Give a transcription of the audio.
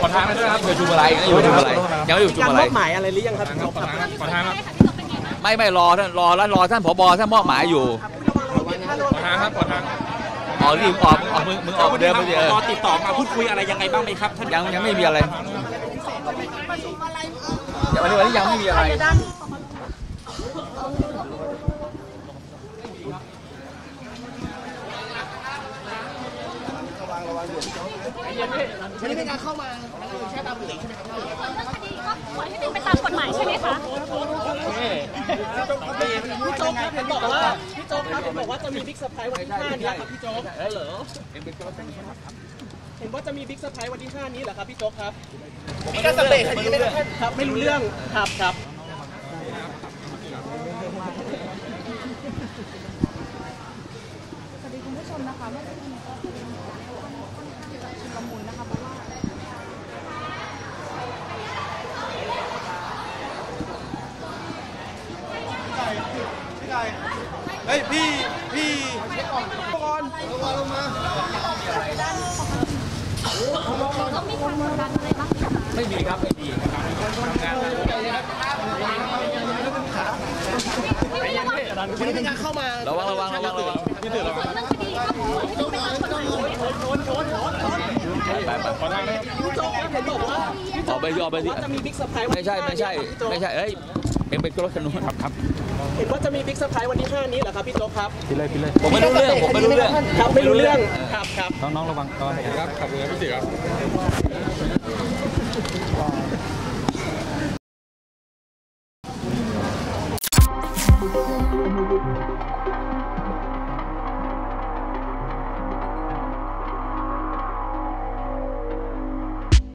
ขอทางไปด้วยครับอยู่ประชุมอะไรอยู่ประชุมอะไรยังไม่อยู่ประชุกามรอะไร มอบหมายอะไรหรือยังครับพี่โจ๊กครับขอทางครับไม่ไม่รอท่านรอแล้วรอท่านผบท่านมอบหมายอยู่ขอทางครับขอทางอ๋อรีบออกออกมึงมึงออกเดิมไปเถรออะติดต่อมาพูดคุยอะไรยังไงบ้างไหมครับท่านยังยังไม่มีอะไรยังวันนี้วันนี้ยังไม่มีอะไร เรื่องคดีก็ปล่อยให้เป็นไปตามกฎหมายใช่ไหมคะพี่โจ๊กครับเห็นบอกว่าพี่โจ๊กครับเห็นบอกว่าจะมีบิ๊กเซอร์ไพรส์วันที่5นี้ครับพี่โจ๊กเหรอเห็นว่าจะมีบิ๊กเซอร์ไพรส์วันที่ 5 นี้เหรอครับพี่โจ๊กครับมีการเคลียร์คดีไหมครับไม่รู้เรื่องครับครับสวัสดีคุณผู้ชมนะคะเมื่อสักครู่นี้ก็คือค่อนข้างจะชุลมุนนะคะเพราะว่า เฮ้ยพี่พี่ต้องมีความกดดันอะไรบ้างไหมคะไม่มีครับไม่มีวันนี้เป็นการเข้ามาระวังระวังระวังระวังเรื่องคดีก็ปล่อยให้เป็นไปตามกฎหมายใช่ไหมคะไปไปขอทางนะครับพี่โจ๊กครับเห็นบอกว่าออกไปที่ออกไปที่ว่าจะมีบิ๊กเซอร์ไพรส์วันไม่ที่ใช่5ไม่ใช่นี้ครับพี่โจ๊กไม่ใช่เอ้ย เอ็งเป็นรถคันนู้นครับครับเห็นว่าจะมีบิ๊กเซอร์ไพรส์วันที่ 5 นี้เหรอครับพี่โจ๊กครับผมไม่รู้เรื่องผมไม่รู้เรื่องครับไม่รู้เรื่องครับครับครับขับเรือพี่สิครับ